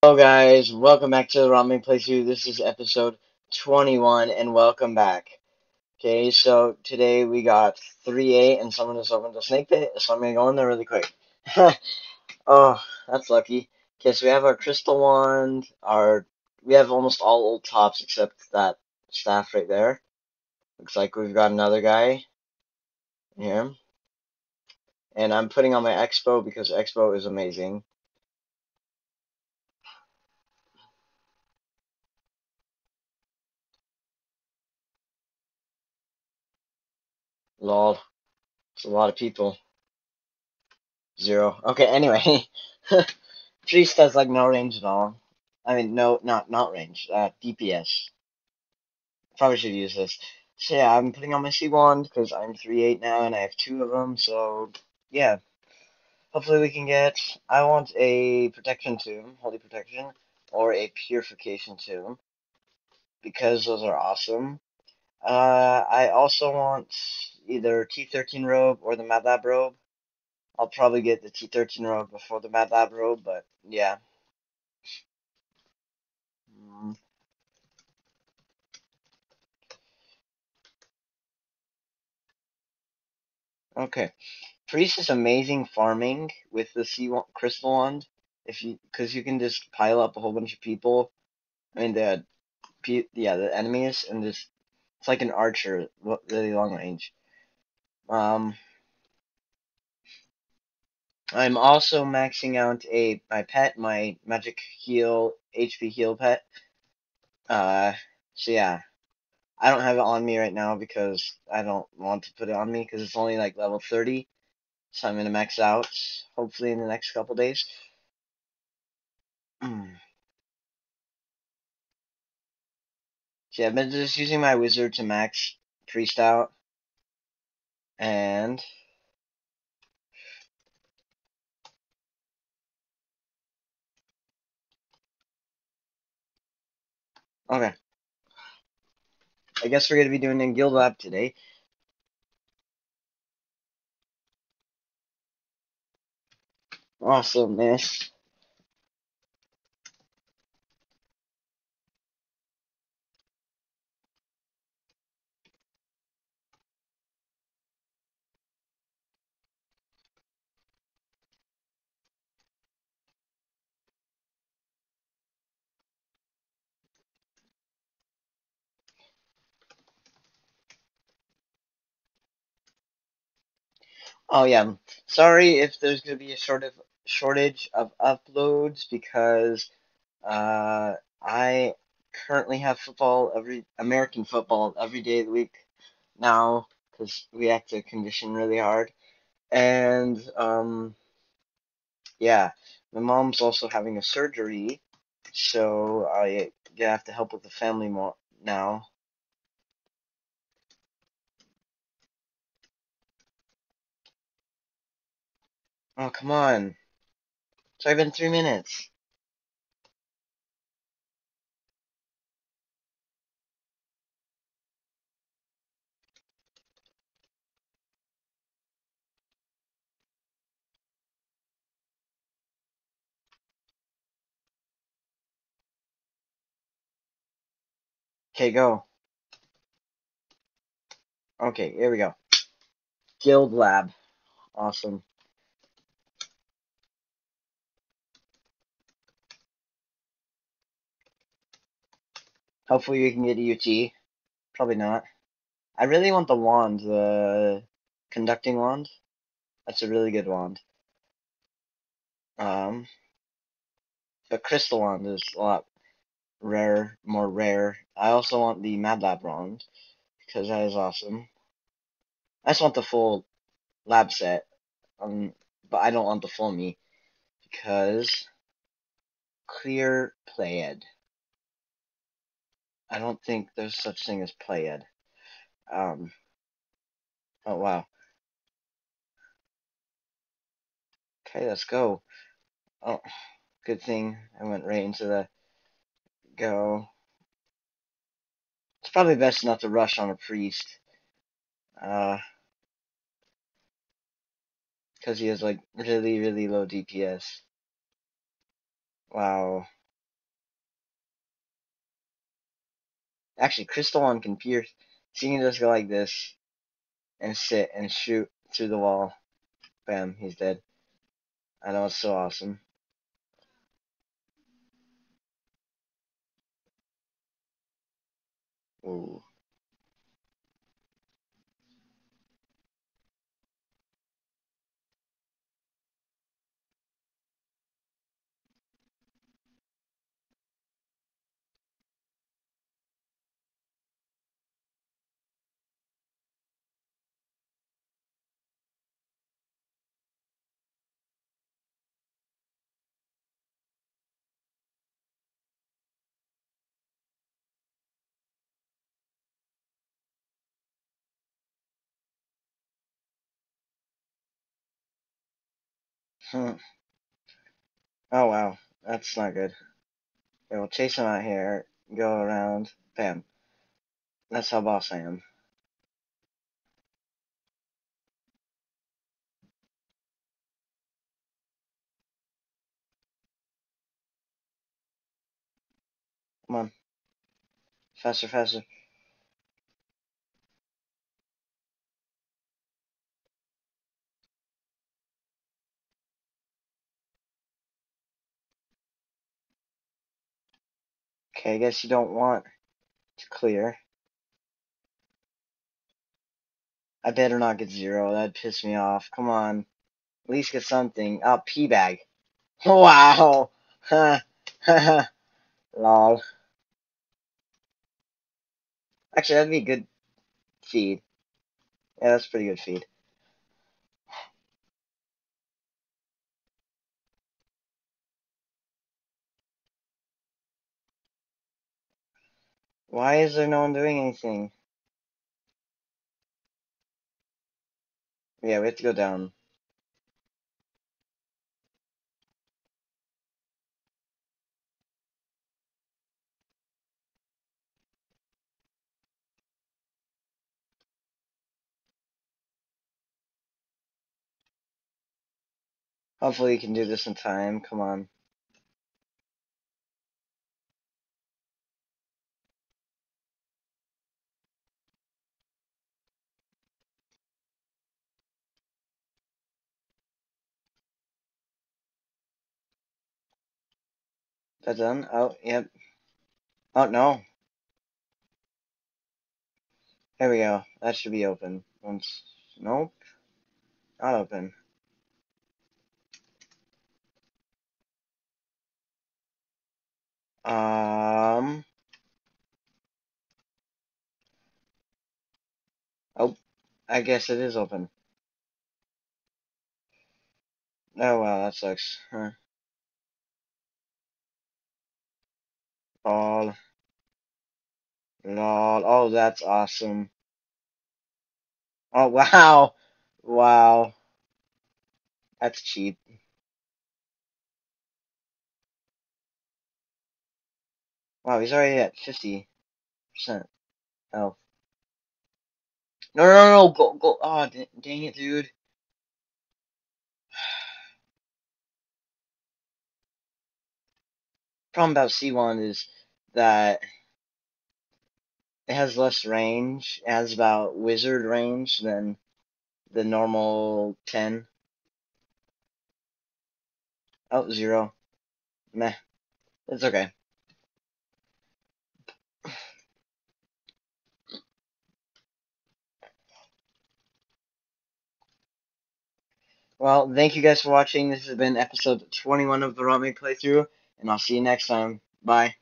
Hello guys, welcome back to the Ramen Playthrough. This is episode 21 and welcome back. Okay, so today we got 3A, and someone just opened the snake pit, so I'm gonna go in there really quick. oh, that's lucky. Okay, so we have our crystal wand, our we have almost all old tops except that staff right there. Looks like we've got another guy here. And I'm putting on my Expo because Expo is amazing. Lol. It's a lot of people. Zero. Okay, anyway. Priest has like no range at all. I mean, no, not not range. Uh, DPS. Probably should use this. So yeah, I'm putting on my C wand because I'm three eight now and I have two of them. So yeah, hopefully we can get. I want a protection tome, holy protection, or a purification tome because those are awesome. Uh, I also want either T13 robe or the Mad Lab robe. I'll probably get the T13 robe before the Mad Lab robe, but yeah. Mm. Okay, Priest is amazing farming with the sea crystal wand. If you, because you can just pile up a whole bunch of people. I mean the, yeah, the enemies, and just it's like an archer, really long range. Um, I'm also maxing out a my pet, my magic heal HP heal pet. Uh, so yeah, I don't have it on me right now because I don't want to put it on me because it's only like level 30. So I'm gonna max out hopefully in the next couple days. Yeah, I've been just using my wizard to max priest out. And Okay. I guess we're going to be doing a guild lab today. Awesomeness. Oh yeah, sorry if there's gonna be a sort of shortage of uploads because uh, I currently have football every American football every day of the week now because we have to condition really hard, and um, yeah, my mom's also having a surgery, so I have to help with the family more now. Oh, come on. It's already been three minutes. Okay, go. Okay, here we go. Guild Lab. Awesome. Hopefully we can get UT. Probably not. I really want the wand, the conducting wand. That's a really good wand. Um, the crystal wand is a lot rare, more rare. I also want the Mad Lab wand because that is awesome. I just want the full lab set, um, but I don't want the full me because clear played. I don't think there's such thing as played. Um, oh wow. Okay, let's go. Oh, good thing I went right into the go. It's probably best not to rush on a priest. Uh, because he has like really, really low DPS. Wow. Actually, Crystal wand. So you can just go like this and sit and shoot through the wall. Bam, he's dead. I know it's so awesome. Ooh. Hmm. Oh wow, that's not good. Okay, we'll chase him out here, go around, bam. That's how boss I am. Come on. Faster, faster. Okay, I guess you don't want to clear. I better not get zero. That'd piss me off. Come on. At least get something. Oh, pee bag. Wow. Lol. Actually, that'd be a good feed. Yeah, that's pretty good feed. Why is there no one doing anything? Yeah, we have to go down. Hopefully we can do this in time. Come on. That done? Oh, yep. Oh, no. There we go. That should be open. Once. Nope. Not open. Um. Oh, I guess it is open. Oh, wow, that sucks. Huh. Lol. Lol. Oh, that's awesome. Oh, wow. Wow. That's cheap. Wow, he's already at 50% health. No, no, no, no, go, go. Oh, dang it, dude. Problem about C1 is that it has less range. It has about wizard range than the normal 10. Oh, zero. Meh. It's okay. Well, thank you guys for watching. This has been episode 21 of the Rotmg playthrough, and I'll see you next time. Bye.